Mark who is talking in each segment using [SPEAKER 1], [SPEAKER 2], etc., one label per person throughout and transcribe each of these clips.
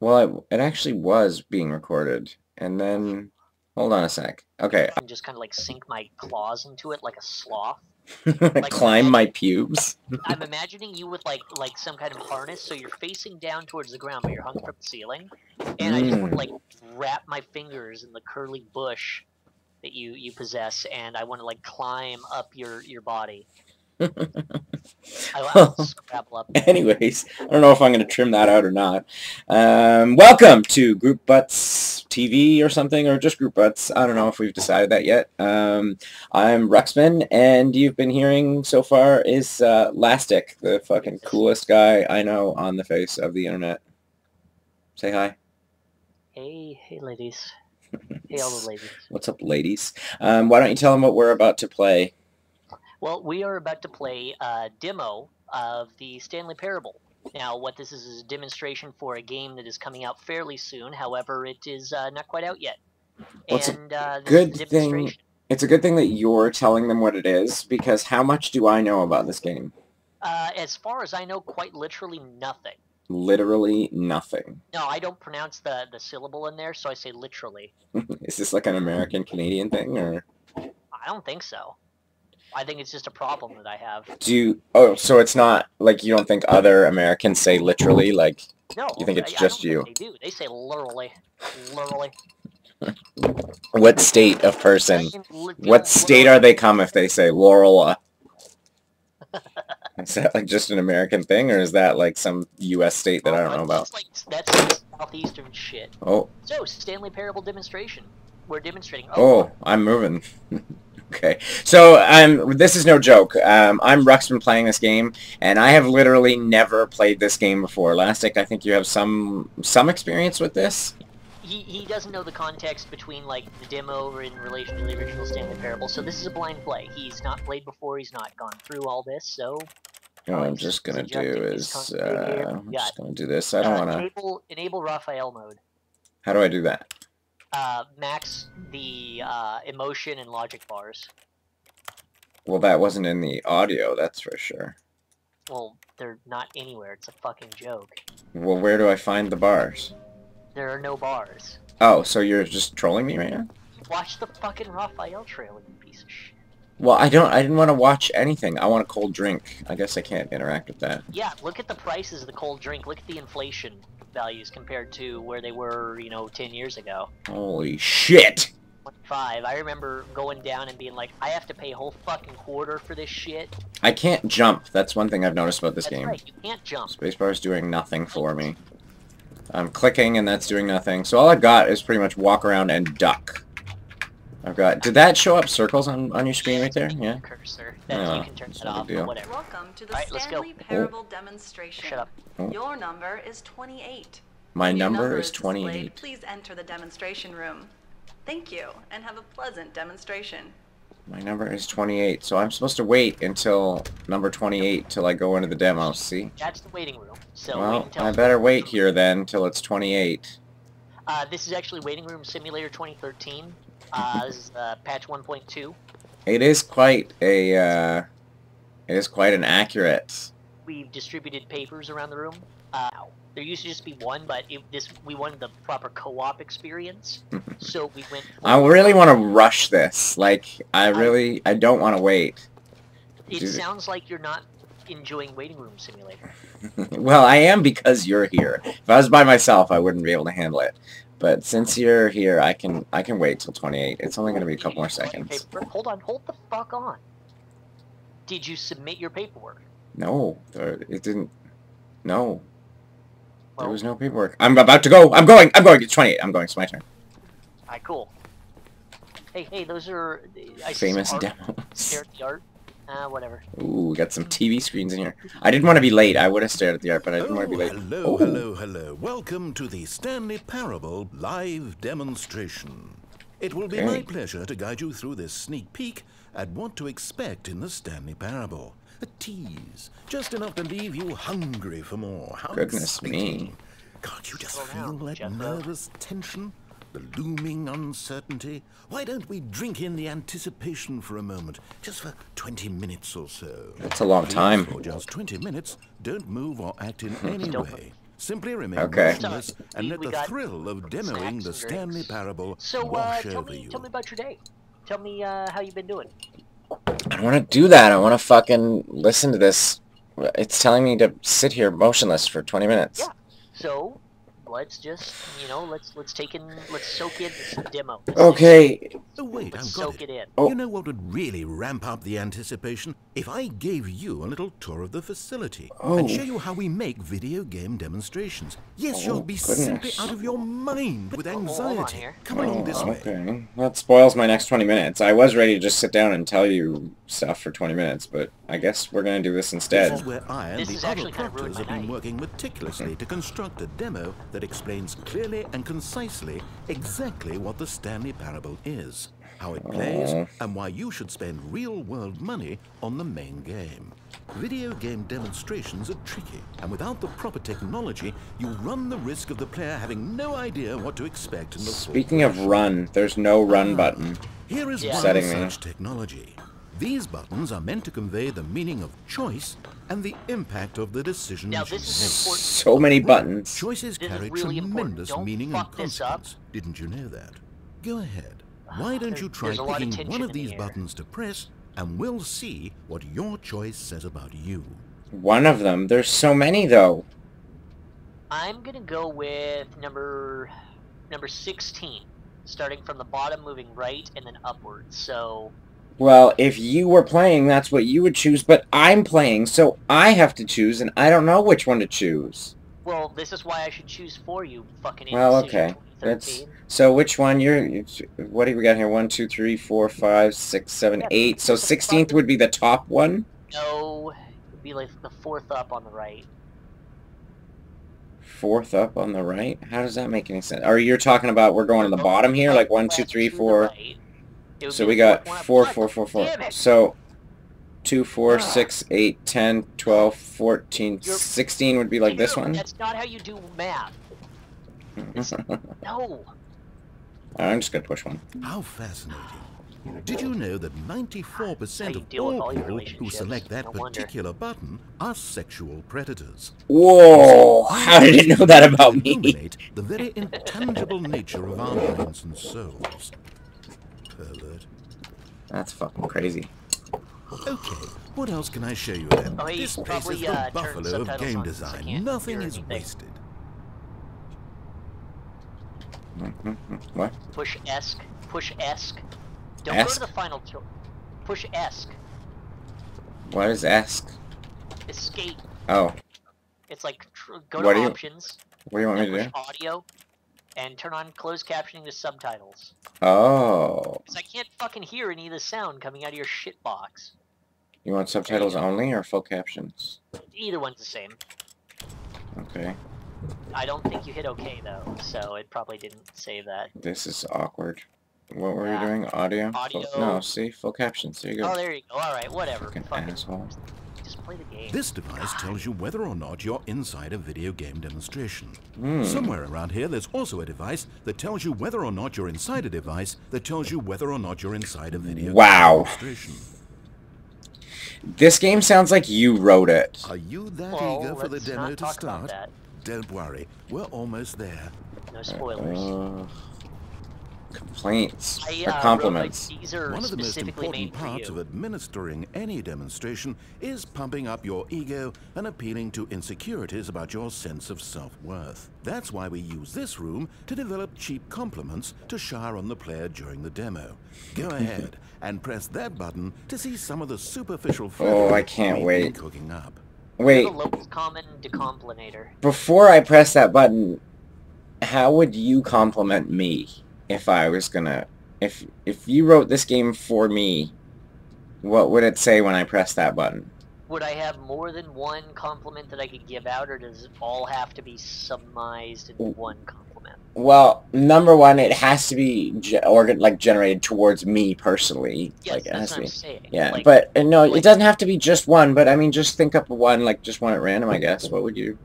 [SPEAKER 1] Well, it, it actually was being recorded. And then... Hold on a sec. Okay.
[SPEAKER 2] And just kind of like sink my claws into it like a sloth.
[SPEAKER 1] like, Climb my pubes.
[SPEAKER 2] I'm imagining you with like like some kind of harness, so you're facing down towards the ground, but you're hung from the ceiling. And I just want to mm. like wrap my fingers in the curly bush that you you possess, and I want to like climb up your your body. I,
[SPEAKER 1] Anyways, I don't know if I'm going to trim that out or not. Um, welcome to Group Butts TV or something, or just Group Butts. I don't know if we've decided that yet. Um, I'm Ruxpin, and you've been hearing so far is uh, Lastic, the fucking coolest guy I know on the face of the internet. Say hi.
[SPEAKER 2] Hey, hey, ladies. Hey, all the ladies.
[SPEAKER 1] What's up, ladies? Um, why don't you tell them what we're about to play?
[SPEAKER 2] Well, we are about to play a demo of the Stanley Parable. Now, what this is is a demonstration for a game that is coming out fairly soon. However, it is uh, not quite out yet.
[SPEAKER 1] Well, and uh, good thing. It's a good thing that you're telling them what it is because how much do I know about this game?
[SPEAKER 2] Uh, as far as I know, quite literally nothing.
[SPEAKER 1] Literally nothing.
[SPEAKER 2] No, I don't pronounce the the syllable in there, so I say literally.
[SPEAKER 1] is this like an American Canadian thing, or?
[SPEAKER 2] I don't think so. I think it's just a problem that I have.
[SPEAKER 1] Do you? Oh, so it's not like you don't think other Americans say literally? Like
[SPEAKER 2] no,
[SPEAKER 1] you think it's I, just
[SPEAKER 2] I
[SPEAKER 1] you?
[SPEAKER 2] They do. They say literally, literally.
[SPEAKER 1] what state of person? What state are they come if they say Laurel? is that like just an American thing, or is that like some U.S. state that I don't know about?
[SPEAKER 2] Like, that's southeastern shit.
[SPEAKER 1] Oh.
[SPEAKER 2] So Stanley Parable demonstration. We're demonstrating.
[SPEAKER 1] Oh, oh I'm moving. Okay, so um, this is no joke. Um, I'm Ruxpin playing this game, and I have literally never played this game before. Lastic, I think you have some some experience with this.
[SPEAKER 2] He, he doesn't know the context between like the demo in relation to the original Stanley Parable, so this is a blind play. He's not played before. He's not gone through all this, so.
[SPEAKER 1] What I'm just gonna do is uh, I'm just gonna do this. I don't uh, wanna
[SPEAKER 2] enable enable Raphael mode.
[SPEAKER 1] How do I do that?
[SPEAKER 2] Uh, max the uh, emotion and logic bars.
[SPEAKER 1] Well, that wasn't in the audio, that's for sure.
[SPEAKER 2] Well, they're not anywhere. It's a fucking joke.
[SPEAKER 1] Well, where do I find the bars?
[SPEAKER 2] There are no bars.
[SPEAKER 1] Oh, so you're just trolling me right now?
[SPEAKER 2] Watch the fucking Raphael trailer, you piece of shit.
[SPEAKER 1] Well, I don't. I didn't want to watch anything. I want a cold drink. I guess I can't interact with that.
[SPEAKER 2] Yeah, look at the prices of the cold drink. Look at the inflation values compared to where they were, you know, 10 years ago.
[SPEAKER 1] Holy shit!
[SPEAKER 2] Five. I remember going down and being like, I have to pay a whole fucking quarter for this shit.
[SPEAKER 1] I can't jump. That's one thing I've noticed about this
[SPEAKER 2] that's
[SPEAKER 1] game.
[SPEAKER 2] Right, you can't jump.
[SPEAKER 1] Spacebar is doing nothing for me. I'm clicking and that's doing nothing. So all I've got is pretty much walk around and duck. I've got. Did that show up circles on on your screen right there? Yeah.
[SPEAKER 2] Cursor. That oh, you can turn it off. Deal. Whatever.
[SPEAKER 3] Welcome to the right, Stanley Parable oh. demonstration.
[SPEAKER 2] Shut up.
[SPEAKER 3] Oh. Your number is 28.
[SPEAKER 1] My number, number, is 28.
[SPEAKER 3] Please enter the demonstration room. Thank you, and have a pleasant demonstration.
[SPEAKER 1] My number is 28, so I'm supposed to wait until number 28 till I go into the demo, see?
[SPEAKER 2] That's the waiting room. So
[SPEAKER 1] well, I better wait here then till it's 28.
[SPEAKER 2] Uh, this is actually Waiting Room Simulator 2013. Uh, this is uh, patch 1.2.
[SPEAKER 1] It is quite a, uh, it is quite an accurate.
[SPEAKER 2] We've distributed papers around the room. Uh, there used to just be one, but it, this we wanted the proper co-op experience, so we went.
[SPEAKER 1] I really want to rush this. Like, I really, I, I don't want to wait.
[SPEAKER 2] It sounds like you're not enjoying Waiting Room Simulator.
[SPEAKER 1] well, I am because you're here. If I was by myself, I wouldn't be able to handle it. But since you're here, I can I can wait till 28. It's only going to be a couple more seconds.
[SPEAKER 2] Hold on, hold the fuck on. Did you submit your paperwork?
[SPEAKER 1] No, it didn't. No. Well, there was no paperwork. I'm about to go. I'm going. I'm going. It's 28. I'm going. It's my turn.
[SPEAKER 2] Alright, cool. Hey, hey, those are... I
[SPEAKER 1] Famous demos.
[SPEAKER 2] The art. Uh, whatever.
[SPEAKER 1] Ooh, got some TV screens in here. I didn't want to be late. I would have stared at the art, but I didn't
[SPEAKER 4] oh,
[SPEAKER 1] want to be late.
[SPEAKER 4] Hello, oh. hello, hello. Welcome to the Stanley Parable live demonstration. It will be my pleasure to guide you through this sneak peek at what to expect in the Stanley Parable. A tease, just enough to leave you hungry for more. How
[SPEAKER 1] Goodness
[SPEAKER 4] exciting. me. Can't you just feel that nervous tension? The looming uncertainty. Why don't we drink in the anticipation for a moment, just for 20 minutes or so?
[SPEAKER 1] That's a long time.
[SPEAKER 4] For just 20 minutes, don't move or act in any way. Simply remain
[SPEAKER 1] Okay.
[SPEAKER 4] motionless and let the thrill of demoing the Stanley. Parable
[SPEAKER 2] So, uh,
[SPEAKER 4] wash
[SPEAKER 2] tell
[SPEAKER 4] over
[SPEAKER 2] me,
[SPEAKER 4] you.
[SPEAKER 2] tell me about your day. Tell me uh, how you've been doing.
[SPEAKER 1] I don't want to do that. I want to fucking listen to this. It's telling me to sit here motionless for 20 minutes.
[SPEAKER 2] Yeah. So, let's just, you know, let's let's take in, let's soak in this demo. Let's
[SPEAKER 1] Okay.
[SPEAKER 4] Oh wait,
[SPEAKER 2] Let's
[SPEAKER 4] I've got
[SPEAKER 2] soak
[SPEAKER 4] it.
[SPEAKER 2] it in.
[SPEAKER 1] Oh.
[SPEAKER 4] You know what would really ramp up the anticipation? If I gave you a little tour of the facility and
[SPEAKER 1] Oh.
[SPEAKER 4] show you how we make video game demonstrations. Yes,
[SPEAKER 1] Oh,
[SPEAKER 4] you'll be simply out of your mind with anxiety.
[SPEAKER 2] here.
[SPEAKER 4] Come along this oh, way.
[SPEAKER 1] Oh, okay. That spoils my next 20 minutes. I was ready to just sit down and tell you stuff for 20 minutes, but I guess we're going to do this
[SPEAKER 4] This is
[SPEAKER 1] instead.
[SPEAKER 4] where I and
[SPEAKER 2] This
[SPEAKER 4] the other
[SPEAKER 2] actually
[SPEAKER 4] proctors have been working meticulously to construct a demo that explains clearly and concisely exactly what the Stanley Parable is, how it plays,
[SPEAKER 1] Oh.
[SPEAKER 4] and why you should spend real-world money on the main game. Video game demonstrations are tricky, and without the proper technology, you run the risk of the player having no idea what to expect in the
[SPEAKER 1] Speaking of run, there's no run ah, button.
[SPEAKER 4] here is
[SPEAKER 2] Yeah.
[SPEAKER 4] one
[SPEAKER 1] Setting me.
[SPEAKER 4] such technology. These buttons are meant to convey the meaning of choice and the impact of the decisions
[SPEAKER 2] Now,
[SPEAKER 4] you
[SPEAKER 2] this is
[SPEAKER 4] make.
[SPEAKER 2] important.
[SPEAKER 1] So many buttons.
[SPEAKER 4] Choices
[SPEAKER 2] This
[SPEAKER 4] carry
[SPEAKER 2] really
[SPEAKER 4] tremendous meaning and
[SPEAKER 2] fuck this up.
[SPEAKER 4] consequence. Didn't you know that? Go ahead. Why don't
[SPEAKER 2] There-
[SPEAKER 4] you try
[SPEAKER 2] there's a lot of
[SPEAKER 4] picking one of
[SPEAKER 2] in the
[SPEAKER 4] these buttons to press, and we'll see what your choice says about you.
[SPEAKER 1] One of them. There's so many, though.
[SPEAKER 2] I'm gonna go with number number 16, starting from the bottom, moving right, and then upwards. So,
[SPEAKER 1] Well, if you were playing, that's what you would choose, but I'm playing, so I have to choose, and I don't know which one to choose.
[SPEAKER 2] well, this is why I should choose for you, fucking
[SPEAKER 1] Well, okay. That's so. Which one? You're. What do we got here? One, two, three, four, five, six, seven,
[SPEAKER 2] Yeah,
[SPEAKER 1] eight. So sixteenth would be the top one.
[SPEAKER 2] No, it'd be like the fourth up on the right.
[SPEAKER 1] Fourth up on the right. How does that make any sense? Are you talking about we're going to the bottom here, like one, two, three, four?
[SPEAKER 2] Right. It would
[SPEAKER 1] So we got
[SPEAKER 2] fourth one up.
[SPEAKER 1] four,
[SPEAKER 2] God
[SPEAKER 1] four, four, four.
[SPEAKER 2] damn it.
[SPEAKER 1] So two, four,
[SPEAKER 2] Ah.
[SPEAKER 1] six, eight, ten, twelve, fourteen,
[SPEAKER 2] You're-
[SPEAKER 1] sixteen would be like this one.
[SPEAKER 2] That's not how you do math. No.
[SPEAKER 1] I'm just gonna push one.
[SPEAKER 4] How fascinating. Did you know that 94% of all
[SPEAKER 2] all
[SPEAKER 4] people who select that
[SPEAKER 2] No wonder.
[SPEAKER 4] particular button are sexual predators?
[SPEAKER 1] Whoa! How did you know that about me?
[SPEAKER 4] illuminate the very intangible nature of our minds and souls. Pervert.
[SPEAKER 1] That's fucking crazy.
[SPEAKER 4] Okay, what else can I show you then?
[SPEAKER 2] Oh,
[SPEAKER 4] this place
[SPEAKER 2] probably,
[SPEAKER 4] is the
[SPEAKER 2] uh,
[SPEAKER 4] buffalo of game
[SPEAKER 2] on, 'cause I
[SPEAKER 4] design.
[SPEAKER 2] can't
[SPEAKER 4] Nothing is
[SPEAKER 2] anything.
[SPEAKER 4] wasted.
[SPEAKER 1] Mhm. What?
[SPEAKER 2] Push ESC. Push ESC. Don't go to the final choice. Push ESC.
[SPEAKER 1] What is ask?
[SPEAKER 2] Escape.
[SPEAKER 1] Oh,
[SPEAKER 2] It's like tr- go
[SPEAKER 1] What
[SPEAKER 2] to
[SPEAKER 1] do you-
[SPEAKER 2] options,
[SPEAKER 1] what do you want me to do?
[SPEAKER 2] audio, and turn on closed captioning to subtitles.
[SPEAKER 1] Oh,
[SPEAKER 2] Because I can't fucking hear any of the sound coming out of your shit box.
[SPEAKER 1] you want subtitles only or full captions?
[SPEAKER 2] Either one's the same.
[SPEAKER 1] Okay,
[SPEAKER 2] I don't think you hit OK though, so it probably didn't save that.
[SPEAKER 1] this is awkward. What were
[SPEAKER 2] Yeah.
[SPEAKER 1] you doing? Audio? Full- no, see, full captions. There you go.
[SPEAKER 2] Oh, there you go. All right, whatever.
[SPEAKER 1] Fucking
[SPEAKER 2] Fucking
[SPEAKER 1] asshole.
[SPEAKER 2] Just play the game.
[SPEAKER 4] This device tells you whether or not you're inside a video game demonstration.
[SPEAKER 1] Hmm.
[SPEAKER 4] Somewhere around here, there's also a device that tells you whether or not you're inside a device that tells you whether or not you're inside a video
[SPEAKER 1] Wow.
[SPEAKER 4] game demonstration.
[SPEAKER 1] This game sounds like you wrote it.
[SPEAKER 4] Are you that
[SPEAKER 2] well,
[SPEAKER 4] eager for the demo
[SPEAKER 2] not
[SPEAKER 4] to start?
[SPEAKER 2] about that.
[SPEAKER 4] Don't worry, we're almost there.
[SPEAKER 2] No spoilers.
[SPEAKER 1] Uh, complaints
[SPEAKER 2] I,
[SPEAKER 1] or
[SPEAKER 2] uh, wrote,
[SPEAKER 1] compliments.
[SPEAKER 2] like, these are
[SPEAKER 4] One of the most important parts of administering any demonstration is pumping up your ego and appealing to insecurities about your sense of self-worth. That's why we use this room to develop cheap compliments to shower on the player during the demo. Go ahead and press that button to see some of the superficial
[SPEAKER 1] Oh, I can't
[SPEAKER 4] we've
[SPEAKER 1] wait.
[SPEAKER 4] cooking up.
[SPEAKER 1] Wait,
[SPEAKER 2] The lowest common decomplinator.
[SPEAKER 1] before I press that button, how would you compliment me if I was gonna if if you wrote this game for me, what would it say when I press that button?
[SPEAKER 2] Would I have more than one compliment that I could give out, or does it all have to be summarized in one compliment?
[SPEAKER 1] Well, number one, it has to be ge- organ like generated towards me personally.
[SPEAKER 2] Yes,
[SPEAKER 1] like it has
[SPEAKER 2] that's
[SPEAKER 1] to
[SPEAKER 2] what
[SPEAKER 1] be.
[SPEAKER 2] I'm saying.
[SPEAKER 1] Yeah,
[SPEAKER 2] Like,
[SPEAKER 1] but uh, no, it doesn't have to be just one. But I mean, just think up one, like just one at random. I guess. What would you?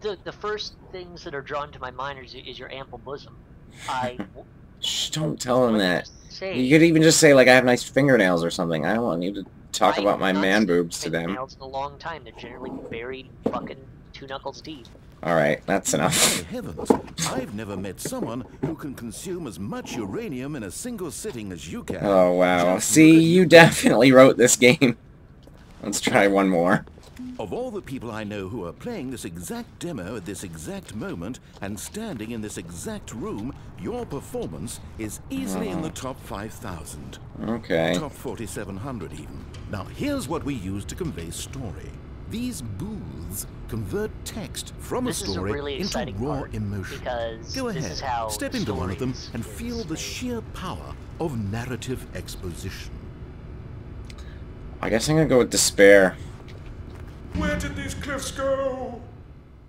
[SPEAKER 2] the the first things that are drawn to my mind is, is your ample bosom. I
[SPEAKER 1] Shh, don't tell him that.
[SPEAKER 2] Say,
[SPEAKER 1] You could even just say like I have nice fingernails or something. I don't want you to talk
[SPEAKER 2] I
[SPEAKER 1] about my man boobs to them.
[SPEAKER 2] fingernails in a long time. They're generally buried fucking two knuckles deep.
[SPEAKER 1] Alright, that's enough.
[SPEAKER 4] My heavens, I've never met someone who can consume as much uranium in a single sitting as you can.
[SPEAKER 1] Oh, wow.
[SPEAKER 4] Just
[SPEAKER 1] See, you definitely wrote this game. Let's try one more.
[SPEAKER 4] Of all the people I know who are playing this exact demo at this exact moment and standing in this exact room, your performance is easily in the hmm. top 5,000.
[SPEAKER 1] Okay.
[SPEAKER 4] Top 4,700 even. Now here's what we use to convey story. These booths convert text from
[SPEAKER 2] This
[SPEAKER 4] a
[SPEAKER 2] is a
[SPEAKER 4] story
[SPEAKER 2] really
[SPEAKER 4] into raw
[SPEAKER 2] part,
[SPEAKER 4] emotion. Go ahead, step into one of them and
[SPEAKER 2] is
[SPEAKER 4] feel the
[SPEAKER 2] made.
[SPEAKER 4] sheer power of narrative exposition.
[SPEAKER 1] I guess I'm gonna go with despair.
[SPEAKER 5] Where did these cliffs go?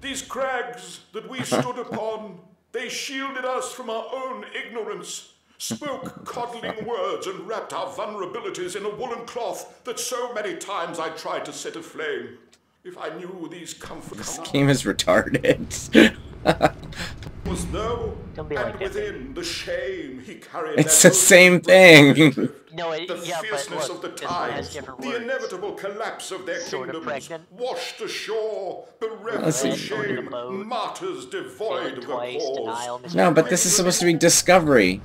[SPEAKER 5] These crags that we stood upon, they shielded us from our own ignorance, spoke coddling words, and wrapped our vulnerabilities in a woolen cloth that so many times I tried to set aflame. If I knew these comforts
[SPEAKER 1] Game is retarded.
[SPEAKER 5] was though,
[SPEAKER 2] Don't be
[SPEAKER 5] and
[SPEAKER 2] like that.
[SPEAKER 5] within the shame he carried.
[SPEAKER 1] It's the same thing.
[SPEAKER 2] No, it,
[SPEAKER 5] The
[SPEAKER 2] yeah, but
[SPEAKER 5] fierceness
[SPEAKER 2] look,
[SPEAKER 5] of the
[SPEAKER 2] this has
[SPEAKER 5] tides,
[SPEAKER 2] different
[SPEAKER 5] the
[SPEAKER 2] words.
[SPEAKER 5] inevitable collapse of their
[SPEAKER 2] Sort of
[SPEAKER 5] kingdoms,
[SPEAKER 2] pregnant.
[SPEAKER 5] washed ashore, bereft
[SPEAKER 1] Let's
[SPEAKER 5] of
[SPEAKER 1] see.
[SPEAKER 2] Going
[SPEAKER 5] shame,
[SPEAKER 2] boat,
[SPEAKER 5] martyrs devoid
[SPEAKER 2] Failing
[SPEAKER 5] of a
[SPEAKER 2] twice,
[SPEAKER 5] cause.
[SPEAKER 2] denial,
[SPEAKER 1] No, but this is supposed to be discovery.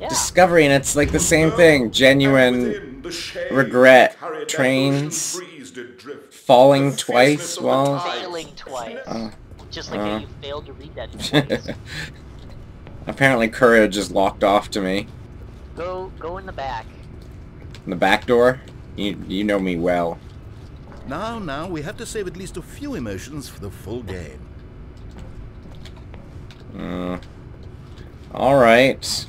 [SPEAKER 2] Yeah.
[SPEAKER 1] Discovery, and it's like the same thing. Genuine
[SPEAKER 5] the shame
[SPEAKER 1] regret,
[SPEAKER 5] he carried that
[SPEAKER 1] trains,
[SPEAKER 5] ocean breeze did drift.
[SPEAKER 1] falling
[SPEAKER 5] The
[SPEAKER 1] twice
[SPEAKER 5] fierceness of
[SPEAKER 1] while-
[SPEAKER 2] Failing twice.
[SPEAKER 1] Uh,
[SPEAKER 2] Just like
[SPEAKER 1] uh.
[SPEAKER 2] how you failed to read that twice.
[SPEAKER 1] Apparently courage is locked off to me.
[SPEAKER 2] go, go in the back.
[SPEAKER 1] In the back door? You, you know me well.
[SPEAKER 4] Now, now, we have to save at least a few emotions for the full game.
[SPEAKER 1] Uh, Alright.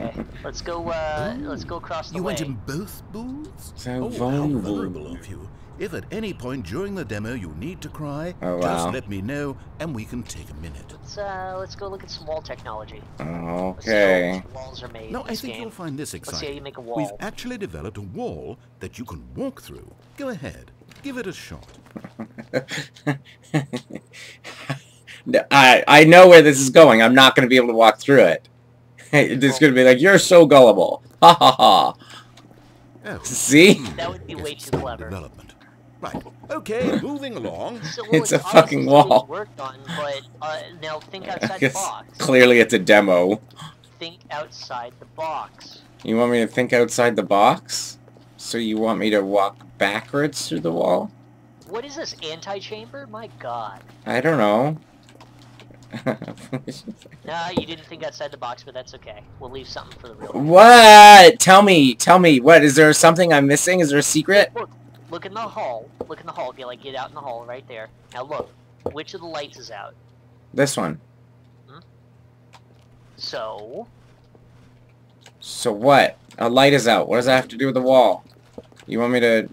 [SPEAKER 2] Okay, let's go. Uh, let's go across the
[SPEAKER 4] You
[SPEAKER 2] way.
[SPEAKER 4] went in both booths?
[SPEAKER 1] So
[SPEAKER 4] oh, how
[SPEAKER 1] vulnerable.
[SPEAKER 4] vulnerable of you. If at any point during the demo you need to cry,
[SPEAKER 1] Oh,
[SPEAKER 4] just let me know and we can take a minute.
[SPEAKER 2] Let's uh, let's go look at some wall technology.
[SPEAKER 1] Okay.
[SPEAKER 2] how walls are made.
[SPEAKER 4] Now, I think
[SPEAKER 2] game.
[SPEAKER 4] you'll find this exciting.
[SPEAKER 2] Let's see how
[SPEAKER 4] exciting.
[SPEAKER 2] you make a wall.
[SPEAKER 4] We've actually developed a wall that you can walk through. Go ahead, give it a shot.
[SPEAKER 1] I, I know where this is going. I'm not going to be able to walk through it. It's going to be like, you're so gullible. Ha ha ha.
[SPEAKER 4] Oh,
[SPEAKER 1] See?
[SPEAKER 2] That would be way too clever.
[SPEAKER 4] Development. Right. Okay, moving along.
[SPEAKER 2] So, well,
[SPEAKER 1] It's a fucking wall.
[SPEAKER 2] Worked on, but uh, now think
[SPEAKER 1] I
[SPEAKER 2] outside the box.
[SPEAKER 1] clearly it's a demo.
[SPEAKER 2] Think outside the box.
[SPEAKER 1] You want me to think outside the box? So you want me to walk backwards through the wall?
[SPEAKER 2] What is this Antichamber? My God.
[SPEAKER 1] I don't know.
[SPEAKER 2] Nah, you didn't think outside the box, but that's okay. We'll leave something for the real.
[SPEAKER 1] what? Tell me. Tell me. What? Is there something I'm missing? Is there a secret?
[SPEAKER 2] Look, look in the hall. Look in the hall. Get like get out in the hall right there. Now look, which of the lights is out?
[SPEAKER 1] This one. Hmm?
[SPEAKER 2] So
[SPEAKER 1] So what? A light is out. What does that have to do with the wall? You want me to...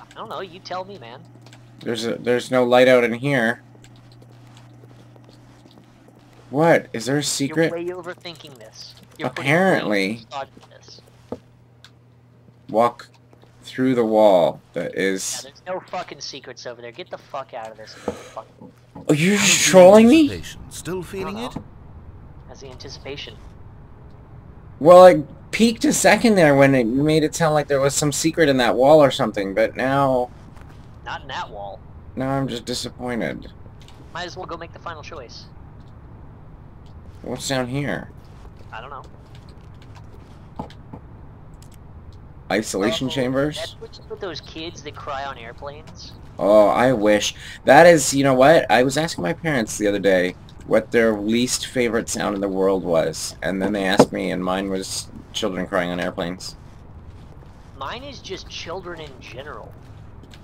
[SPEAKER 2] I don't know. You tell me, man.
[SPEAKER 1] There's a, there's no light out in here. What? Is there a secret?
[SPEAKER 2] You're way overthinking this. You're
[SPEAKER 1] Apparently.
[SPEAKER 2] way too much thought into this.
[SPEAKER 1] Walk through the wall. that is...
[SPEAKER 2] Yeah, there's no fucking secrets over there. Get the fuck out of this. Fuck.
[SPEAKER 1] Oh, you're just trolling me?
[SPEAKER 4] Still feeling it?
[SPEAKER 2] That's the anticipation.
[SPEAKER 1] Well, it peaked a second there when it made it sound like there was some secret in that wall or something, but now...
[SPEAKER 2] Not in that wall.
[SPEAKER 1] Now I'm just disappointed.
[SPEAKER 2] Might as well go make the final choice.
[SPEAKER 1] What's down here?
[SPEAKER 2] I don't know.
[SPEAKER 1] Isolation
[SPEAKER 2] Oh,
[SPEAKER 1] chambers?
[SPEAKER 2] With those kids that cry on airplanes.
[SPEAKER 1] Oh, I wish. That is, you know what? I was asking my parents the other day what their least favorite sound in the world was, and then they asked me, and mine was children crying on airplanes.
[SPEAKER 2] Mine is just children in general.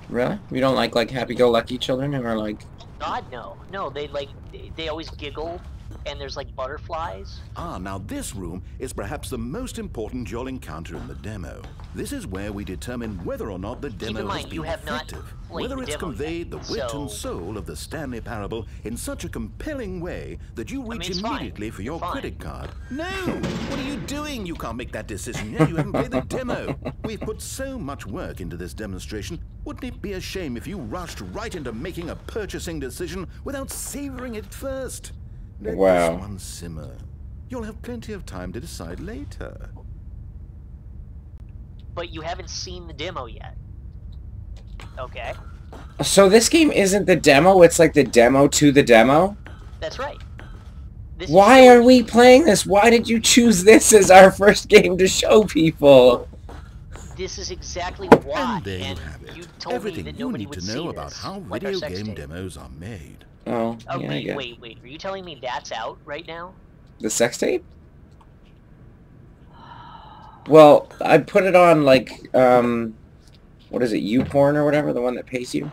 [SPEAKER 1] Really? We don't like, like, happy-go-lucky children who are like...
[SPEAKER 2] God no, no. They like they always giggle, and there's like butterflies.
[SPEAKER 4] Ah, now this room is perhaps the most important you'll encounter in the demo. This is where we determine whether or not the demo
[SPEAKER 2] in
[SPEAKER 4] has been
[SPEAKER 2] you have
[SPEAKER 4] effective, whether it's conveyed the
[SPEAKER 2] yet,
[SPEAKER 4] wit and soul of the Stanley Parable in such a compelling way that you reach
[SPEAKER 2] it's fine.
[SPEAKER 4] immediately for your
[SPEAKER 2] Fine.
[SPEAKER 4] credit card. No! What are you doing? You can't make that decision yet. You haven't played the demo. We've put so much work into this demonstration. Wouldn't it be a shame if you rushed right into making a purchasing decision without savoring it first? Let
[SPEAKER 1] Wow.
[SPEAKER 4] this one simmer. You'll have plenty of time to decide later.
[SPEAKER 2] But you haven't seen the demo yet. Okay.
[SPEAKER 1] So this game isn't the demo, it's like the demo to the demo?
[SPEAKER 2] That's right. This
[SPEAKER 1] Why are we playing this? Why did you choose this as our first game to show people?
[SPEAKER 2] This is exactly why.
[SPEAKER 4] And there you
[SPEAKER 2] and
[SPEAKER 4] have it.
[SPEAKER 2] you told
[SPEAKER 4] Everything
[SPEAKER 2] me that
[SPEAKER 4] you
[SPEAKER 2] nobody
[SPEAKER 4] need
[SPEAKER 2] would
[SPEAKER 4] to
[SPEAKER 2] see
[SPEAKER 4] know about
[SPEAKER 2] this,
[SPEAKER 4] how
[SPEAKER 2] like our
[SPEAKER 4] video
[SPEAKER 2] sex
[SPEAKER 4] game
[SPEAKER 2] tape.
[SPEAKER 4] demos are made.
[SPEAKER 1] Oh,
[SPEAKER 2] Oh,
[SPEAKER 1] yeah, I
[SPEAKER 2] wait,
[SPEAKER 1] guess.
[SPEAKER 2] wait, wait. Are you telling me that's out right now?
[SPEAKER 1] The sex tape? Well, I put it on like, um, what is it, YouPorn or whatever, the one that pays you?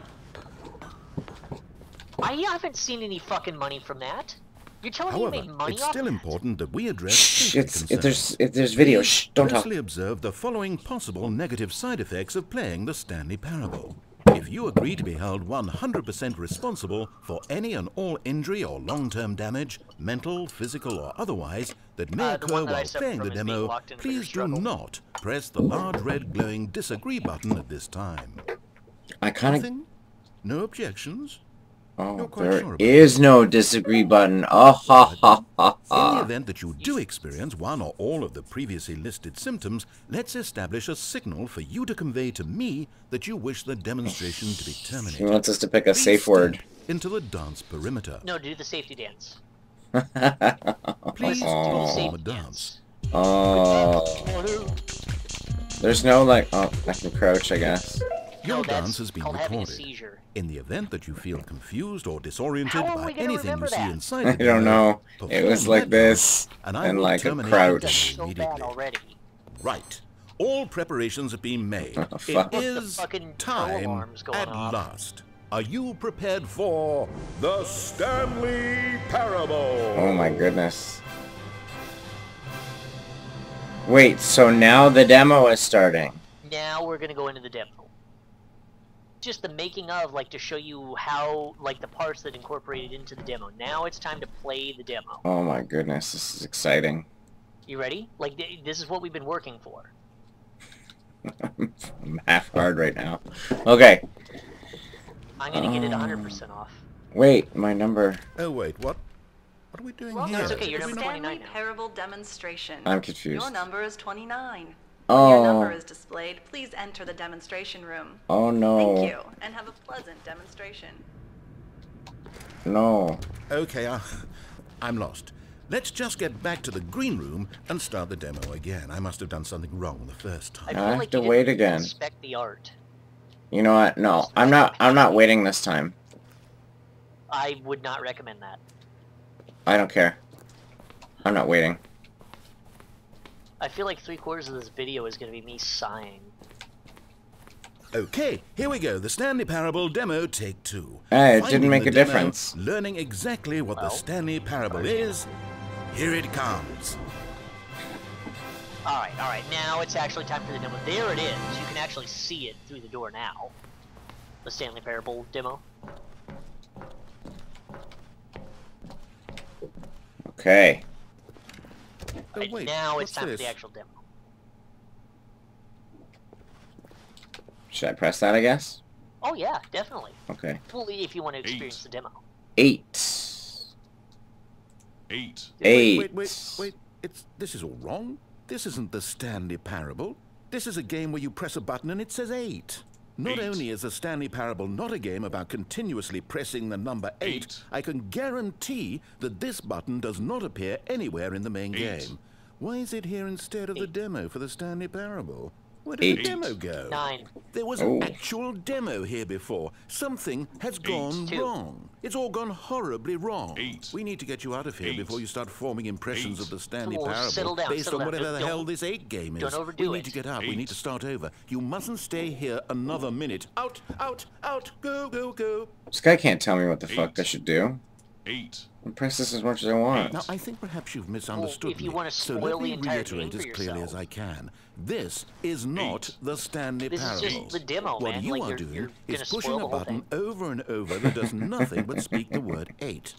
[SPEAKER 2] I haven't seen any fucking money from that. You're telling
[SPEAKER 4] However,
[SPEAKER 2] me you made money
[SPEAKER 4] it's
[SPEAKER 2] off
[SPEAKER 4] still
[SPEAKER 2] that?
[SPEAKER 4] important that we address
[SPEAKER 1] Shh,
[SPEAKER 4] safety
[SPEAKER 1] it's, if there's, if there's video,
[SPEAKER 4] Please
[SPEAKER 1] shh, don't talk.
[SPEAKER 4] closely observe the following possible negative side effects of playing the Stanley Parable. If you agree to be held 100% responsible for any and all injury or long-term damage, mental, physical, or otherwise, that may
[SPEAKER 2] Uh,
[SPEAKER 4] occur
[SPEAKER 2] that
[SPEAKER 4] while playing the demo,
[SPEAKER 2] locked in a
[SPEAKER 4] please do
[SPEAKER 2] struggle.
[SPEAKER 4] not press the large red glowing disagree button at this time.
[SPEAKER 1] I kind of,
[SPEAKER 4] No objections?
[SPEAKER 1] Oh,
[SPEAKER 4] You're
[SPEAKER 1] there
[SPEAKER 4] sure about
[SPEAKER 1] is no disagree button. Oh, ha, ha, ha,
[SPEAKER 4] In the event that you do experience one or all of the previously listed symptoms, let's establish a signal for you to convey to me that you wish the demonstration to be
[SPEAKER 1] He
[SPEAKER 4] terminated.
[SPEAKER 1] wants us to pick a
[SPEAKER 4] Please
[SPEAKER 1] safe word.
[SPEAKER 4] Into the dance perimeter.
[SPEAKER 2] No, do the safety dance.
[SPEAKER 4] Please
[SPEAKER 1] Oh.
[SPEAKER 2] Do the safety
[SPEAKER 4] dance.
[SPEAKER 1] oh, there's no like, oh, I can crouch, I guess.
[SPEAKER 4] Your
[SPEAKER 2] no,
[SPEAKER 4] dance has been
[SPEAKER 2] called having a
[SPEAKER 4] recorded.
[SPEAKER 2] Seizure.
[SPEAKER 4] In the event that you feel confused or disoriented by anything you
[SPEAKER 2] remember
[SPEAKER 4] see
[SPEAKER 2] that?
[SPEAKER 4] inside
[SPEAKER 1] I don't know. It was like this,
[SPEAKER 4] and
[SPEAKER 1] and like a crouch.
[SPEAKER 2] so
[SPEAKER 4] immediately. Right. All preparations have been made.
[SPEAKER 1] Oh,
[SPEAKER 4] it
[SPEAKER 1] fuck.
[SPEAKER 2] The
[SPEAKER 4] is
[SPEAKER 2] fucking
[SPEAKER 4] time at
[SPEAKER 2] off.
[SPEAKER 4] last. Are you prepared for the Stanley Parable?
[SPEAKER 1] Oh my goodness. Wait, so now the demo is starting.
[SPEAKER 2] Now we're gonna go into the demo. Just the making of, like, to show you how, like, the parts that incorporated into the demo. Now it's time to play the demo.
[SPEAKER 1] Oh my goodness, this is exciting.
[SPEAKER 2] You ready? Like, th- this is what we've been working for.
[SPEAKER 1] I'm half hard right now. Okay,
[SPEAKER 2] I'm gonna get it
[SPEAKER 1] Oh.
[SPEAKER 2] 100% off.
[SPEAKER 1] Um, wait, my number.
[SPEAKER 4] Oh wait, what? What are we doing
[SPEAKER 3] Welcome
[SPEAKER 4] here?
[SPEAKER 2] it's okay,
[SPEAKER 3] to
[SPEAKER 2] you're
[SPEAKER 3] the
[SPEAKER 2] number 29 now.
[SPEAKER 3] Parable demonstration.
[SPEAKER 1] I'm confused.
[SPEAKER 3] Your number is 29. Your
[SPEAKER 1] Oh,
[SPEAKER 3] number is displayed. Please enter the demonstration room.
[SPEAKER 1] oh no,
[SPEAKER 3] Thank you, and have a pleasant demonstration.
[SPEAKER 1] no.
[SPEAKER 4] Okay, uh, I'm lost. Let's just get back to the green room and start the demo again. I must have done something wrong the first time.
[SPEAKER 1] I
[SPEAKER 2] feel
[SPEAKER 1] have
[SPEAKER 2] like
[SPEAKER 1] to
[SPEAKER 2] you
[SPEAKER 1] wait again.
[SPEAKER 2] Inspect the art.
[SPEAKER 1] You know what? No, I'm not. I'm not waiting this time.
[SPEAKER 2] I would not recommend that.
[SPEAKER 1] I don't care. I'm not waiting.
[SPEAKER 2] I feel like three quarters of this video is gonna be me sighing.
[SPEAKER 4] Okay, here we go. The Stanley Parable demo take two.
[SPEAKER 1] Hey, it
[SPEAKER 4] Finding
[SPEAKER 1] didn't make a
[SPEAKER 4] demo,
[SPEAKER 1] difference.
[SPEAKER 4] Learning exactly what the Stanley Parable is. Here it comes.
[SPEAKER 2] Alright, alright, now it's actually time for the demo. There it is. You can actually see it through the door now. The Stanley Parable demo.
[SPEAKER 1] Okay.
[SPEAKER 2] Right,
[SPEAKER 4] wait,
[SPEAKER 2] now it's time
[SPEAKER 4] this?
[SPEAKER 2] for the actual demo.
[SPEAKER 1] Should I press that? I guess.
[SPEAKER 2] Oh yeah, definitely.
[SPEAKER 1] Okay.
[SPEAKER 2] Fully if you want to experience the demo.
[SPEAKER 1] Eight.
[SPEAKER 5] Eight.
[SPEAKER 1] Eight.
[SPEAKER 4] Wait, wait, wait. It's this is all wrong. This isn't the Stanley Parable. This is a game where you press a button and it says eight. Not
[SPEAKER 5] Eight.
[SPEAKER 4] only is the Stanley Parable not a game about continuously pressing the number eight,
[SPEAKER 5] Eight.
[SPEAKER 4] I can guarantee that this button does not appear anywhere in the main
[SPEAKER 5] Eight.
[SPEAKER 4] game. Why is it here instead of the demo for the Stanley Parable? Where did
[SPEAKER 1] Eight.
[SPEAKER 4] the demo go?
[SPEAKER 2] Nine.
[SPEAKER 4] There was
[SPEAKER 1] Oh.
[SPEAKER 4] an actual demo here before. Something has gone
[SPEAKER 2] Two.
[SPEAKER 4] wrong. It's all gone horribly wrong.
[SPEAKER 5] Eight.
[SPEAKER 4] We need to get you out of here
[SPEAKER 5] Eight.
[SPEAKER 4] before you start forming impressions
[SPEAKER 5] Eight.
[SPEAKER 4] of the Stanley
[SPEAKER 2] Well,
[SPEAKER 4] Parable
[SPEAKER 2] settle down,
[SPEAKER 4] based
[SPEAKER 2] settle
[SPEAKER 4] on
[SPEAKER 2] down.
[SPEAKER 4] whatever the
[SPEAKER 2] Don't-
[SPEAKER 4] hell this eight game is.
[SPEAKER 2] don't overdo
[SPEAKER 4] we need
[SPEAKER 2] it.
[SPEAKER 4] to get out. We need to start over. You mustn't stay here another minute. Out, out, out. Go, go, go.
[SPEAKER 1] This guy can't tell me what the fuck I should do.
[SPEAKER 5] Eight.
[SPEAKER 1] I'll press this as much as I want.
[SPEAKER 4] Now, I think perhaps you've misunderstood
[SPEAKER 2] if you
[SPEAKER 4] me.
[SPEAKER 2] wanna
[SPEAKER 4] so let me reiterate as clearly as I can. This is not
[SPEAKER 5] Eight.
[SPEAKER 4] the Stanley
[SPEAKER 2] This is
[SPEAKER 4] Parable.
[SPEAKER 2] just the demo,
[SPEAKER 4] what
[SPEAKER 2] man.
[SPEAKER 4] you
[SPEAKER 2] Like,
[SPEAKER 4] are
[SPEAKER 2] you're-
[SPEAKER 4] doing
[SPEAKER 2] you're
[SPEAKER 4] is pushing a button
[SPEAKER 2] thing.
[SPEAKER 4] over and over that does nothing but speak the word eight.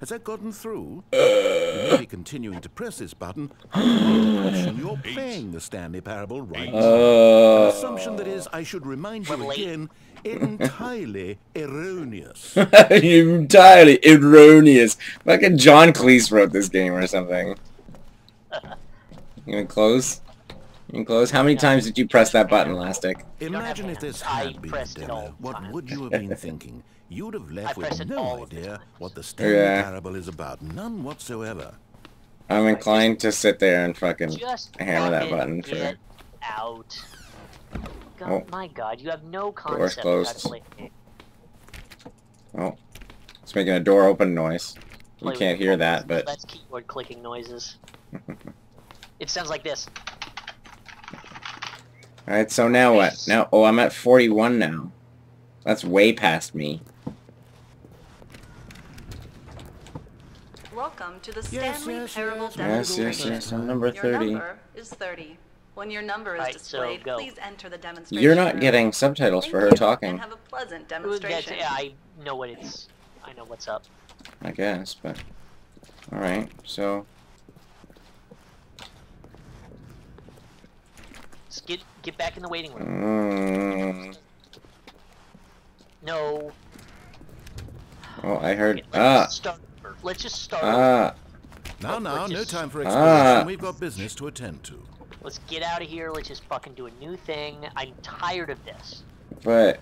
[SPEAKER 4] Has that gotten through? you may be continuing to press this button. You're playing the Stanley Parable right
[SPEAKER 5] Eight.
[SPEAKER 4] now. An
[SPEAKER 1] Uh,
[SPEAKER 4] assumption that is, I should remind you
[SPEAKER 2] Level eight.
[SPEAKER 4] again, entirely erroneous.
[SPEAKER 1] entirely erroneous. Fucking John Cleese wrote this game or something. You gonna close? You can close. How many times did you press that button, Lastic?
[SPEAKER 2] don't
[SPEAKER 4] Imagine if this
[SPEAKER 2] I
[SPEAKER 4] had been a
[SPEAKER 2] pressed it all
[SPEAKER 4] demo. What would you have been thinking? You'd have left with no
[SPEAKER 2] all of the
[SPEAKER 4] idea
[SPEAKER 2] times.
[SPEAKER 4] what the Stanley
[SPEAKER 1] Yeah.
[SPEAKER 4] Parable is about. None whatsoever.
[SPEAKER 1] I'm inclined to sit there and fucking
[SPEAKER 2] Just
[SPEAKER 1] hammer that button for
[SPEAKER 2] get out. Oh. God,
[SPEAKER 1] Oh.
[SPEAKER 2] my God, you have no
[SPEAKER 1] Door's
[SPEAKER 2] concept of how
[SPEAKER 1] closed.
[SPEAKER 2] to play the game.
[SPEAKER 1] Oh, it's making a door open noise. You
[SPEAKER 2] Play with
[SPEAKER 1] can't hear that, but
[SPEAKER 2] that's keyboard clicking noises. it sounds like this.
[SPEAKER 1] all right. So now what? Now, oh, I'm at 41 now. That's way past me.
[SPEAKER 3] Welcome to the
[SPEAKER 4] Yes,
[SPEAKER 3] Stanley
[SPEAKER 4] yes,
[SPEAKER 3] Parable
[SPEAKER 4] yes,
[SPEAKER 1] Yes, yes, yes. I'm number
[SPEAKER 3] Your number is 30. When your number is
[SPEAKER 2] Alright, so
[SPEAKER 3] displayed,
[SPEAKER 2] go.
[SPEAKER 3] please enter the demonstration.
[SPEAKER 1] You're not getting subtitles
[SPEAKER 3] Thank
[SPEAKER 1] for her
[SPEAKER 3] you,
[SPEAKER 1] talking,
[SPEAKER 3] And have a pleasant
[SPEAKER 2] Ooh,
[SPEAKER 3] demonstration.
[SPEAKER 2] yeah, I know what it's. I know what's up.
[SPEAKER 1] I guess. But all right. So
[SPEAKER 2] Just get get back in the waiting room.
[SPEAKER 1] mm,
[SPEAKER 2] No.
[SPEAKER 1] oh, I heard.
[SPEAKER 2] Okay, let's
[SPEAKER 1] Ah,
[SPEAKER 2] just start. Let's just start. over.
[SPEAKER 1] ah.
[SPEAKER 4] Now,
[SPEAKER 2] Oh,
[SPEAKER 4] now, no
[SPEAKER 2] just-
[SPEAKER 4] time for
[SPEAKER 1] Ah.
[SPEAKER 4] We've got business to attend to.
[SPEAKER 2] Let's get out of here. Let's just fucking do a new thing. I'm tired of this.
[SPEAKER 1] But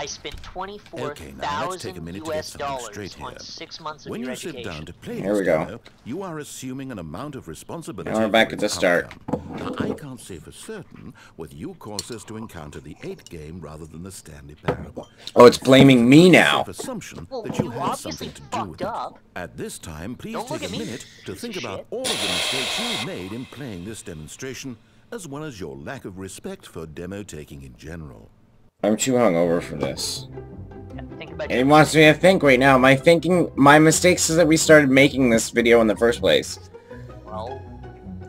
[SPEAKER 2] I spent twenty-four
[SPEAKER 4] Okay, now let's take a minute to get something
[SPEAKER 2] dollars
[SPEAKER 4] straight
[SPEAKER 2] on
[SPEAKER 4] here.
[SPEAKER 2] six months of
[SPEAKER 4] When
[SPEAKER 2] your
[SPEAKER 4] you sit down to play
[SPEAKER 1] Here we go.
[SPEAKER 4] you are assuming an amount of responsibility.
[SPEAKER 1] Now we're back at the start.
[SPEAKER 4] Now, I can't say for certain whether you caused us to encounter the 8 game rather than the Stanley Parable.
[SPEAKER 1] oh, it's blaming me now.
[SPEAKER 4] Assumption
[SPEAKER 2] Well,
[SPEAKER 4] that you,
[SPEAKER 2] you
[SPEAKER 4] had something to do
[SPEAKER 2] fucked
[SPEAKER 4] with it. At this time, please
[SPEAKER 2] Don't
[SPEAKER 4] take a minute to think
[SPEAKER 2] of
[SPEAKER 4] about
[SPEAKER 2] shit.
[SPEAKER 4] all of the mistakes you've made in playing this demonstration, as well as your lack of respect for demo taking in general.
[SPEAKER 1] I'm too hungover for this.
[SPEAKER 2] Yeah,
[SPEAKER 1] It wants me to think right now. My thinking, my mistakes is that we started making this video in the first place.
[SPEAKER 2] well,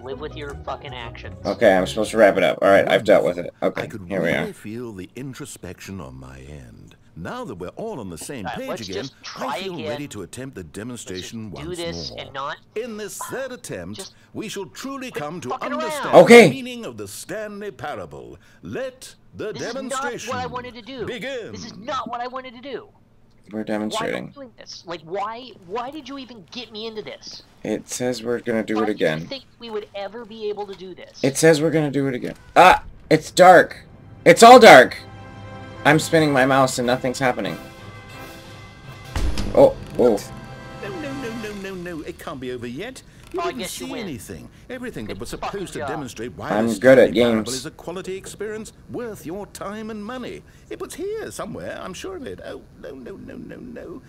[SPEAKER 2] live with your fucking actions.
[SPEAKER 1] Okay, I'm supposed to wrap it up. All right, I've dealt with it.
[SPEAKER 4] I
[SPEAKER 1] Okay,
[SPEAKER 4] could
[SPEAKER 1] here we
[SPEAKER 4] really
[SPEAKER 1] are.
[SPEAKER 4] feel the introspection on my end. Now that we're all on the same
[SPEAKER 2] Alright,
[SPEAKER 4] page again,
[SPEAKER 2] just
[SPEAKER 4] I feel
[SPEAKER 2] again.
[SPEAKER 4] ready to attempt the
[SPEAKER 2] Let's just
[SPEAKER 4] demonstration
[SPEAKER 2] do
[SPEAKER 4] once
[SPEAKER 2] this
[SPEAKER 4] more.
[SPEAKER 2] and not.
[SPEAKER 4] In this third attempt,
[SPEAKER 2] Just
[SPEAKER 4] we shall truly
[SPEAKER 2] quit
[SPEAKER 4] come to
[SPEAKER 2] fucking around.
[SPEAKER 4] understand
[SPEAKER 1] Okay.
[SPEAKER 4] the meaning of the Stanley Parable. Let the
[SPEAKER 2] This is not
[SPEAKER 4] demonstration
[SPEAKER 2] what I wanted to do.
[SPEAKER 4] begin.
[SPEAKER 2] This is not what I wanted to do.
[SPEAKER 1] We're demonstrating.
[SPEAKER 2] Why are
[SPEAKER 1] demonstrating.
[SPEAKER 2] you doing this? Like, why? Why did you even get me into this?
[SPEAKER 1] It says we're gonna do
[SPEAKER 2] why
[SPEAKER 1] it
[SPEAKER 2] did you
[SPEAKER 1] again.
[SPEAKER 2] think we would ever be able to do this?
[SPEAKER 1] It says we're gonna do it again. Ah! It's dark. It's all dark. I'm spinning my mouse and nothing's happening. Oh, oh.
[SPEAKER 4] No, no, no, no, no, no. It can't be over yet. You
[SPEAKER 2] Oh, I
[SPEAKER 4] didn't
[SPEAKER 2] guess you
[SPEAKER 4] see
[SPEAKER 2] win.
[SPEAKER 4] anything. Everything that was supposed to
[SPEAKER 2] job.
[SPEAKER 4] demonstrate why
[SPEAKER 1] I'm
[SPEAKER 4] the
[SPEAKER 1] good at
[SPEAKER 4] Stanley Parable
[SPEAKER 1] games.
[SPEAKER 4] is a quality experience worth your time and money. It was here somewhere. I'm sure of it. Oh, no, no, no, no, no.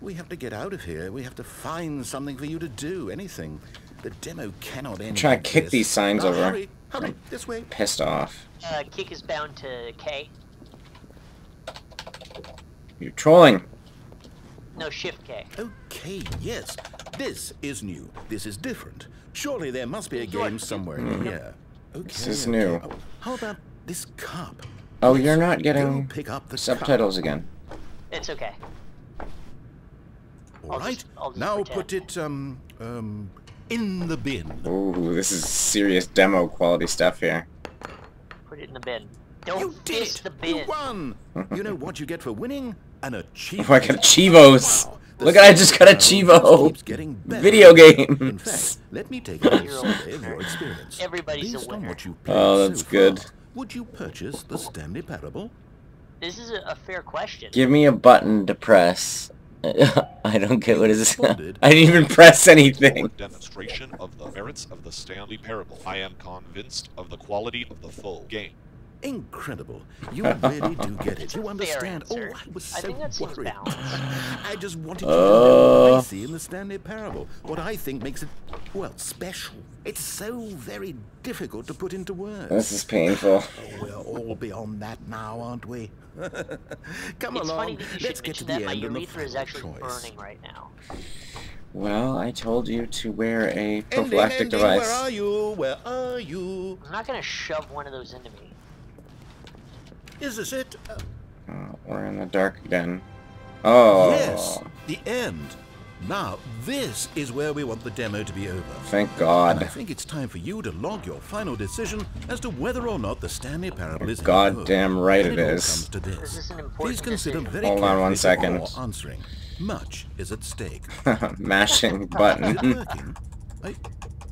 [SPEAKER 4] We have to get out of here. We have to find something for you to do. Anything. The demo cannot end.
[SPEAKER 1] trying to kick
[SPEAKER 4] this.
[SPEAKER 1] these signs
[SPEAKER 4] Now,
[SPEAKER 1] over.
[SPEAKER 4] Hurry, hurry, this way.
[SPEAKER 1] Pissed off.
[SPEAKER 2] Uh, kick is bound to K.
[SPEAKER 1] You're trolling.
[SPEAKER 2] No, shift K.
[SPEAKER 4] Okay, yes. This is new. This is different. Surely there must be a game somewhere in here. Okay,
[SPEAKER 1] Mm-hmm. This is
[SPEAKER 4] okay.
[SPEAKER 1] new.
[SPEAKER 4] Oh, how about this cup?
[SPEAKER 1] Oh, you're not getting
[SPEAKER 4] pick up the
[SPEAKER 1] subtitles again.
[SPEAKER 2] It's okay.
[SPEAKER 4] All right.
[SPEAKER 2] I'll just- I'll just
[SPEAKER 4] now
[SPEAKER 2] pretend.
[SPEAKER 4] put it um um in the bin.
[SPEAKER 1] Ooh, this is serious demo quality stuff here.
[SPEAKER 2] Put it in the bin. Don't
[SPEAKER 4] You did
[SPEAKER 2] fist
[SPEAKER 4] it.
[SPEAKER 2] the bin.
[SPEAKER 4] You won. you know what you get for winning? An achievement.
[SPEAKER 1] Oh, I got Chivos.
[SPEAKER 4] Wow, the
[SPEAKER 1] Look at I just got a
[SPEAKER 4] Stanley
[SPEAKER 1] Chivo.
[SPEAKER 4] Parable keeps.
[SPEAKER 1] Video
[SPEAKER 4] In
[SPEAKER 1] games.
[SPEAKER 4] fact, let me take a little
[SPEAKER 2] You're a
[SPEAKER 4] survey of
[SPEAKER 2] winner.
[SPEAKER 4] your experience.
[SPEAKER 2] Everybody's a
[SPEAKER 4] Based on
[SPEAKER 2] winner.
[SPEAKER 4] what you've
[SPEAKER 1] Oh, that's
[SPEAKER 4] so
[SPEAKER 1] good.
[SPEAKER 4] far, would you purchase the Stanley Parable?
[SPEAKER 2] This is a, a fair question.
[SPEAKER 1] Give me a button to press. I don't get what is. I didn't even press anything.
[SPEAKER 6] demonstration of the merits of the Stanley Parable. I am convinced of the quality of the full game.
[SPEAKER 4] Incredible. You really do get it. You understand. Oh. I was
[SPEAKER 2] I
[SPEAKER 4] so
[SPEAKER 2] think
[SPEAKER 4] worried. I just wanted you to know what I
[SPEAKER 1] Uh.
[SPEAKER 4] see in the Stanley Parable. What I think makes it, well, special. It's so very difficult to put into words.
[SPEAKER 1] This is painful.
[SPEAKER 4] Oh, we're all beyond that now, aren't we? Come
[SPEAKER 2] It's
[SPEAKER 4] along.
[SPEAKER 2] funny
[SPEAKER 4] Let's get to the
[SPEAKER 2] that my
[SPEAKER 4] end and the
[SPEAKER 2] urethra is actually
[SPEAKER 4] choice.
[SPEAKER 2] burning right now.
[SPEAKER 1] Well, I told you to wear a
[SPEAKER 4] Ending,
[SPEAKER 1] prophylactic
[SPEAKER 4] ending,
[SPEAKER 1] device.
[SPEAKER 4] Where are you? Where are you?
[SPEAKER 2] I'm not gonna shove one of those into me.
[SPEAKER 4] Is this it? Uh,
[SPEAKER 1] Oh, we're in the dark again. Oh,
[SPEAKER 4] Yes, the end. Now, this is where we want the demo to be over.
[SPEAKER 1] thank
[SPEAKER 4] And I think it's time for you to log your final decision as to whether or not the Stanley Parable is any
[SPEAKER 1] Goddamn right
[SPEAKER 4] And
[SPEAKER 1] it
[SPEAKER 4] all comes to this.
[SPEAKER 2] This is an
[SPEAKER 4] Please
[SPEAKER 2] important
[SPEAKER 4] consider
[SPEAKER 2] decision.
[SPEAKER 4] very
[SPEAKER 1] Hold on one
[SPEAKER 4] carefully before answering. Much is at stake.
[SPEAKER 1] Mashing
[SPEAKER 4] Is it
[SPEAKER 1] button.
[SPEAKER 4] working? I,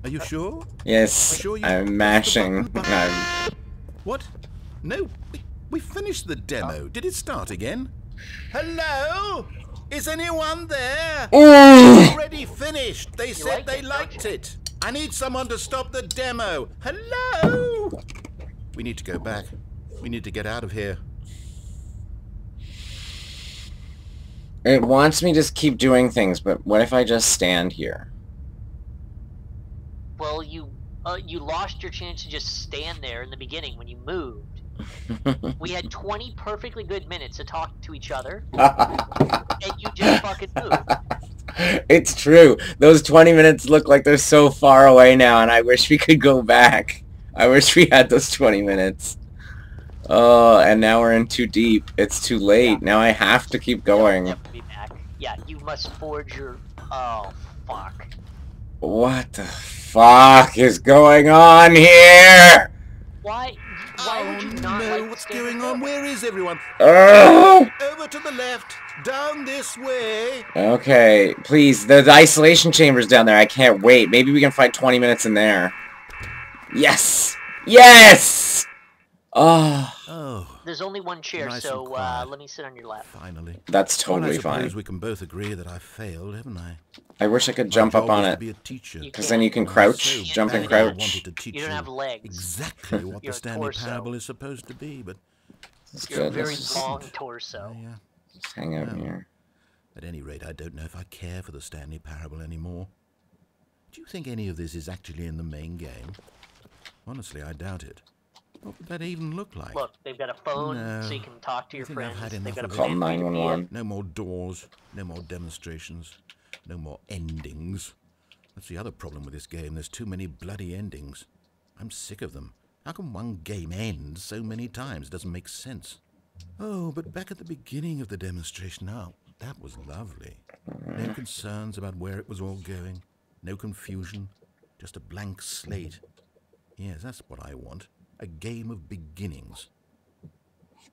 [SPEAKER 4] Are you sure?
[SPEAKER 1] Yes,
[SPEAKER 4] Sure you
[SPEAKER 1] I'm mashing. I'm...
[SPEAKER 4] What? No, we, we finished the demo. Did it start again? Hello? Is anyone there?
[SPEAKER 1] Ooh!
[SPEAKER 4] Already finished. They said
[SPEAKER 2] like
[SPEAKER 4] they
[SPEAKER 2] it,
[SPEAKER 4] liked it. I need someone to stop the demo. Hello? We need to go back. We need to get out of here.
[SPEAKER 1] It wants me to just keep doing things, but what if I just stand here?
[SPEAKER 2] Well, you uh, you lost your chance to just stand there in the beginning when you moved. We had 20 perfectly good minutes to talk to each other, and you just fucking moved.
[SPEAKER 1] it's true. Those 20 minutes look like they're so far away now, and I wish we could go back. I wish we had those 20 minutes. Oh, and now we're in too deep. It's too late. Now I have to keep going.
[SPEAKER 2] Back. Yeah, you must forge your. Oh fuck.
[SPEAKER 1] What the fuck is going on here?
[SPEAKER 2] Why? Why would you not
[SPEAKER 4] no,
[SPEAKER 2] like
[SPEAKER 4] Oh, what's going on? Where is everyone?
[SPEAKER 1] Ugh.
[SPEAKER 4] Over to the left. Down this way.
[SPEAKER 1] Okay, please. The, the isolation chamber's down there. I can't wait. Maybe we can fight 20 minutes in there. Yes! Yes! Ah. Oh,
[SPEAKER 4] Oh,
[SPEAKER 2] There's only one chair,
[SPEAKER 4] Nice
[SPEAKER 2] so uh, let me sit on your lap.
[SPEAKER 4] finally.
[SPEAKER 1] that's
[SPEAKER 4] Well, I
[SPEAKER 1] totally
[SPEAKER 4] suppose
[SPEAKER 1] fine.
[SPEAKER 4] we can both agree that I failed, haven't I?
[SPEAKER 1] I wish I could jump up on it.
[SPEAKER 4] be a teacher.
[SPEAKER 2] You
[SPEAKER 1] Because then you can crouch,
[SPEAKER 4] so
[SPEAKER 1] jump and crouch.
[SPEAKER 4] wanted to teach
[SPEAKER 2] You don't have legs.
[SPEAKER 4] exactly what the
[SPEAKER 2] You're
[SPEAKER 4] Stanley
[SPEAKER 2] torso.
[SPEAKER 4] Parable is supposed to be, but
[SPEAKER 1] It's
[SPEAKER 2] You're a very long torso.
[SPEAKER 4] yeah.
[SPEAKER 1] just hang out
[SPEAKER 4] No.
[SPEAKER 1] here.
[SPEAKER 4] At any rate, I don't know if I care for the Stanley Parable anymore. Do you think any of this is actually in the main game? Honestly, I doubt it. What would that even look like?
[SPEAKER 2] Look, they've got a phone,
[SPEAKER 4] No.
[SPEAKER 2] so you can talk to your friends.
[SPEAKER 4] had
[SPEAKER 2] They've got a
[SPEAKER 4] of.
[SPEAKER 1] Call
[SPEAKER 2] plan for you to be
[SPEAKER 1] 911.
[SPEAKER 4] No more doors, no more demonstrations, no more endings. That's the other problem with this game. There's too many bloody endings. I'm sick of them. How can one game end so many times? It doesn't make sense. Oh, but back at the beginning of the demonstration, now, that was lovely. No concerns about where it was all going, no confusion, just a blank slate. Yes, that's what I want. A game of beginnings.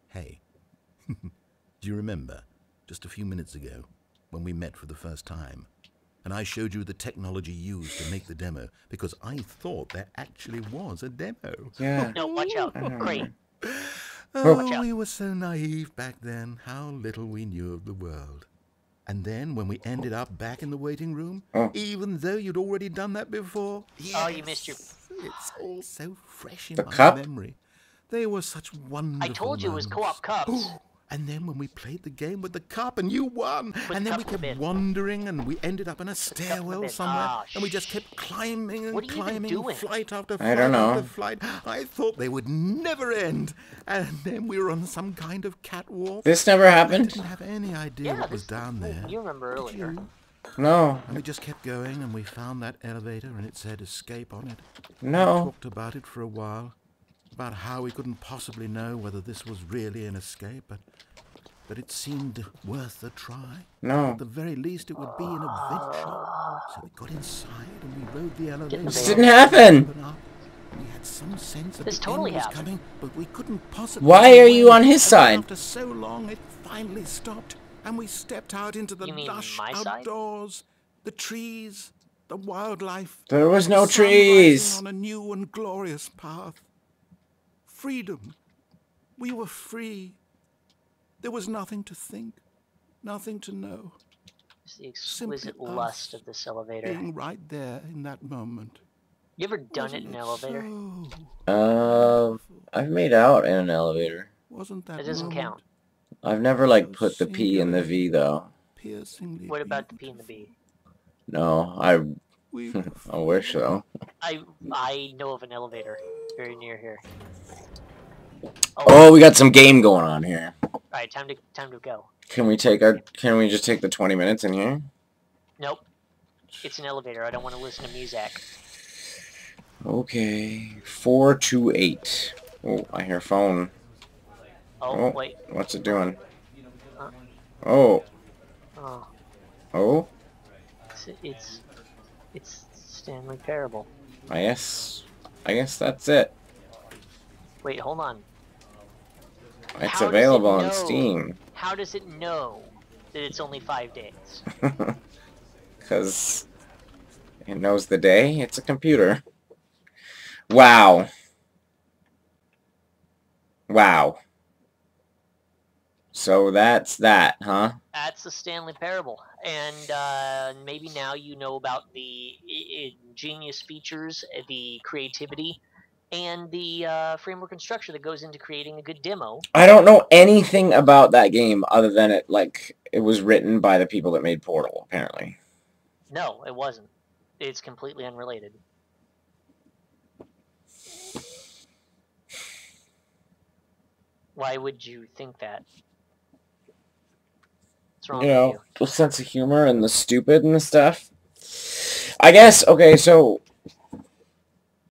[SPEAKER 4] Hey, do you remember, just a few minutes ago, when we met for the first time, and I showed you the technology used to make the demo because I thought there actually was a demo?
[SPEAKER 1] Yeah.
[SPEAKER 2] No, watch out. Great.
[SPEAKER 4] Oh,
[SPEAKER 2] Watch
[SPEAKER 4] we were so naive back then. How little we knew of the world. And then when we ended up back in the waiting room,
[SPEAKER 1] Oh.
[SPEAKER 4] even though you'd already done that before,
[SPEAKER 2] Oh, you missed your-
[SPEAKER 4] yes, It's all so fresh in
[SPEAKER 1] The
[SPEAKER 4] my
[SPEAKER 1] cup?
[SPEAKER 4] memory. They were such wonderful.
[SPEAKER 2] I told you it was co-op cups.
[SPEAKER 4] And then when we played the game with the cup and you won, and then we kept
[SPEAKER 2] bin.
[SPEAKER 4] wandering and we ended up in a stairwell
[SPEAKER 2] bin.
[SPEAKER 4] somewhere,
[SPEAKER 2] Ah,
[SPEAKER 4] and we just kept climbing and
[SPEAKER 2] What are you even
[SPEAKER 4] climbing,
[SPEAKER 2] doing?
[SPEAKER 4] flight after
[SPEAKER 1] I
[SPEAKER 4] flight
[SPEAKER 1] don't know.
[SPEAKER 4] after flight. I thought they would never end, and then we were on some kind of catwalk.
[SPEAKER 1] This never happened.
[SPEAKER 4] I didn't have any idea
[SPEAKER 2] Yeah,
[SPEAKER 4] what was down there.
[SPEAKER 2] You remember earlier.
[SPEAKER 4] you?
[SPEAKER 1] No.
[SPEAKER 4] And we just kept going, and we found that elevator, and it said escape on it.
[SPEAKER 1] No.
[SPEAKER 4] We Talked about it for a while, about how we couldn't possibly know whether this was really an escape, but but it seemed worth a try.
[SPEAKER 1] No.
[SPEAKER 4] At the very least, it would be an adventure. So we got inside and we rode the elevator.
[SPEAKER 2] This
[SPEAKER 1] This didn't happen.
[SPEAKER 4] Open up. We had some sense that
[SPEAKER 2] This
[SPEAKER 4] the
[SPEAKER 2] totally
[SPEAKER 4] end was
[SPEAKER 2] happened.
[SPEAKER 4] coming, but we couldn't possibly.
[SPEAKER 1] Why are you on his side?
[SPEAKER 4] After so long, it finally stopped, and we stepped out into the lush
[SPEAKER 2] my side?
[SPEAKER 4] outdoors, the trees, the wildlife.
[SPEAKER 1] There was no
[SPEAKER 4] sun rising
[SPEAKER 1] trees.
[SPEAKER 4] On a new and glorious path. Freedom. We were free. There was nothing to think, nothing to know.
[SPEAKER 2] It's the exquisite
[SPEAKER 4] Simply
[SPEAKER 2] lust of this elevator.
[SPEAKER 4] Being right there in that moment.
[SPEAKER 2] You ever done it in an elevator?
[SPEAKER 4] So,
[SPEAKER 1] Um, I've made out in an elevator.
[SPEAKER 4] wasn't that
[SPEAKER 2] It doesn't
[SPEAKER 4] moment
[SPEAKER 2] count.
[SPEAKER 1] I've never like put the P in the V though.
[SPEAKER 2] What about the P
[SPEAKER 4] beautiful?
[SPEAKER 2] and the B?
[SPEAKER 1] No, I I wish so.
[SPEAKER 2] I I know of an elevator very near here.
[SPEAKER 1] Oh, we got some game going on here.
[SPEAKER 2] All right, time to time to go.
[SPEAKER 1] Can we take our? Can we just take the 20 minutes in here?
[SPEAKER 2] Nope. It's an elevator. I don't want to listen to music.
[SPEAKER 1] Okay, four two eight. Oh, I hear phone.
[SPEAKER 2] Oh,
[SPEAKER 1] Oh.
[SPEAKER 2] wait.
[SPEAKER 1] What's it doing?
[SPEAKER 2] Uh.
[SPEAKER 1] Oh,
[SPEAKER 2] Oh,
[SPEAKER 1] oh.
[SPEAKER 2] it's it's, it's Stanley Parable.
[SPEAKER 1] I guess. I guess that's it.
[SPEAKER 2] Wait, hold on.
[SPEAKER 1] It's
[SPEAKER 2] How does it
[SPEAKER 1] available on? Steam.
[SPEAKER 2] How does it know that it's only five days?
[SPEAKER 1] Because It knows the day. It's a computer. Wow. Wow. So that's that, huh?
[SPEAKER 2] That's the Stanley Parable, and uh, maybe now you know about the ingenious features, the creativity, and the uh, framework and structure that goes into creating a good demo.
[SPEAKER 1] I don't know anything about that game other than it like it was written by the people that made Portal, apparently.
[SPEAKER 2] No, it wasn't. It's completely unrelated. Why would you think that? Wrong
[SPEAKER 1] you know,
[SPEAKER 2] you?
[SPEAKER 1] the sense of humor and the stupid and the stuff. I guess okay, so